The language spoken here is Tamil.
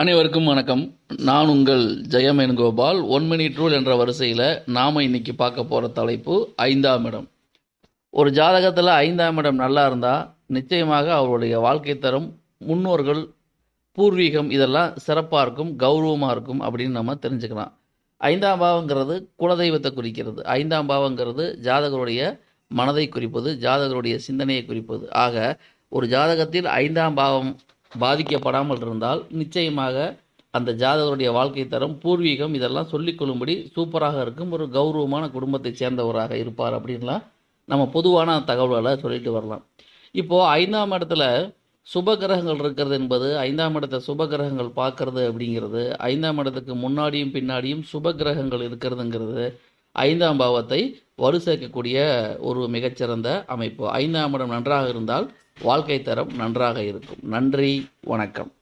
அனைவருக்கும் வணக்கம். நான் உங்கள் Jayaman Gopal one minute rule என்ற வரிசையில் நாம் இன்னைக்கு பார்க்க போகிற தலைப்பு ஐந்தாம் இடம். ஒரு ஜாதகத்தில் ஐந்தாம் இடம் நல்லா இருந்தால் நிச்சயமாக அவருடைய வாழ்க்கை தரம் முன்னோர்கள் பூர்வீகம் இதெல்லாம் சிறப்பாக இருக்கும் கௌரவமாக இருக்கும் அப்படின்னு நம்ம தெரிஞ்சுக்கலாம். ஐந்தாம் பாவங்கிறது குலதெய்வத்தை குறிக்கிறது. ஐந்தாம் பாவங்கிறது ஜாதகருடைய மனதை குறிப்பது ஜாதகருடைய சிந்தனையை குறிப்பது. ஆக ஒரு ஜாதகத்தில் ஐந்தாம் பாவம் பாதிக்கப்படாமல் இருந்தால் நிச்சயமாக அந்த ஜாதகருடைய வாழ்க்கை தரம் பூர்வீகம் இதெல்லாம் சொல்லிக்கொள்ளும்படி சூப்பராக இருக்கும். ஒரு கௌரவமான குடும்பத்தை சேர்ந்தவராக இருப்பார் அப்படின்லாம் நம்ம பொதுவான தகவல்களை சொல்லிட்டு வரலாம். இப்போது ஐந்தாம் இடத்துல சுப கிரகங்கள் இருக்கிறது என்பது ஐந்தாம் இடத்தை சுப கிரகங்கள் பார்க்கறது அப்படிங்கிறது ஐந்தாம் இடத்துக்கு முன்னாடியும் பின்னாடியும் சுப கிரகங்கள் இருக்கிறதுங்கிறது ஐந்தாம் பாவத்தை வலு சேர்க்கக்கூடிய ஒரு மிகச்சிறந்த அமைப்பு. ஐந்தாம் இடம் நன்றாக இருந்தால் வாழ்க்கை தரம் நன்றாக இருக்கும். நன்றி வணக்கம்.